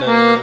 Hallelujah.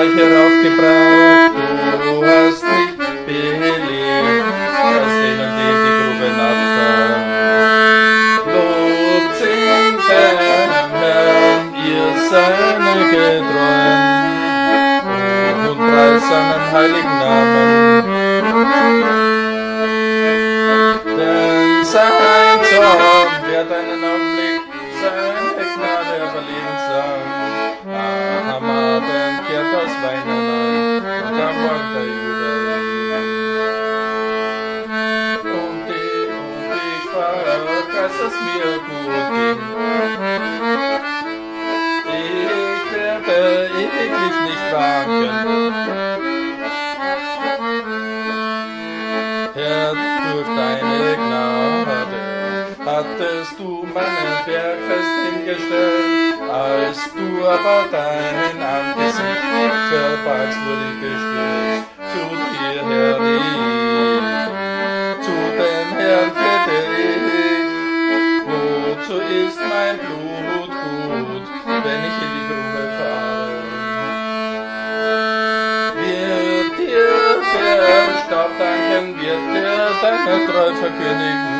Reich heraufgebracht, du hast mich belebt, aus denen die die Gruben abfahren. Lob singt den Herrn, ihr seine Getreuen, und preist seinen heiligen hattest du meinen Berg fest hingestellt, als du aber dein Angesicht verbargst, wurde gestürzt. Zu dir, Herr, ich, zu dem Herrn flehte ich. Wozu ist mein Blut gut, wenn ich in die Grube fahre? Wird dir der Staub danken, wird dir deine Treu verkündigen.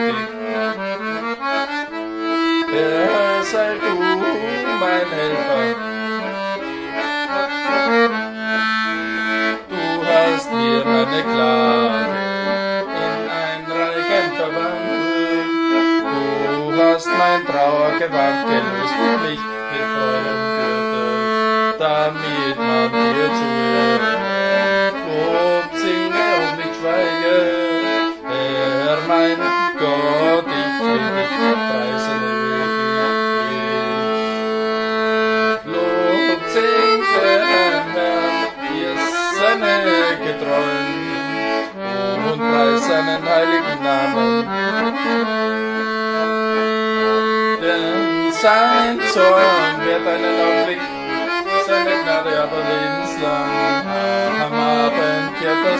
damit man dir zuhört. Lob singe und nicht schweige, Herr mein Gott, ich will dich preisen ewig. Lob singt den Herrn, seine Getreuen, und preis seinen heiligen Namen. Denn sein Zorn wird einen Augenblick, se declară iată de islam Hama pentru că